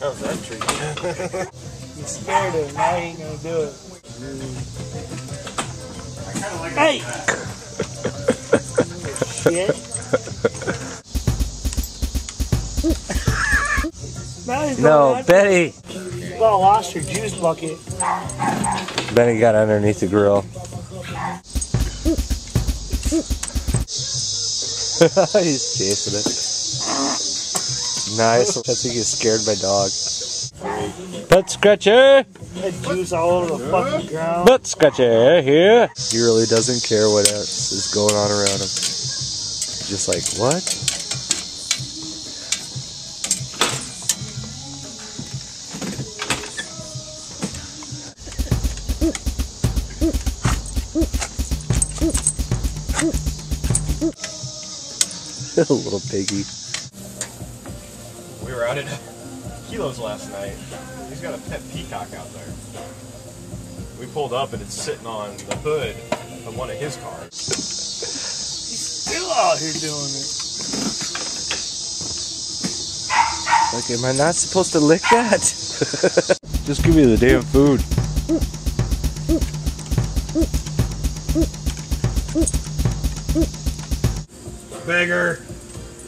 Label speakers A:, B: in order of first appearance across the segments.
A: How's that treat?
B: You scared him. Now he ain't gonna do it. Hey! Shit. now he's going
C: No, Betty.
B: Well, lost your juice bucket.
C: Benny got underneath the grill. He's chasing it. Nice. I think he's scared my dog. Butt scratcher!
B: Had juice all over the fucking ground.
C: Butt scratcher here. He really doesn't care what else is going on around him. Just like, what? Little piggy.
A: We were out at Kilo's last night. He's got a pet peacock out there. We pulled up and it's sitting on the hood of one of his cars.
B: He's still out here doing it.
C: Like, am I not supposed to lick that? Just give me the damn food.
A: Beggar!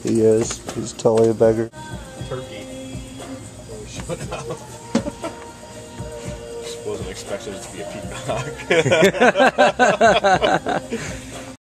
C: He is. He's totally a beggar.
A: Turkey. When we up. Just wasn't expecting it to be a peacock.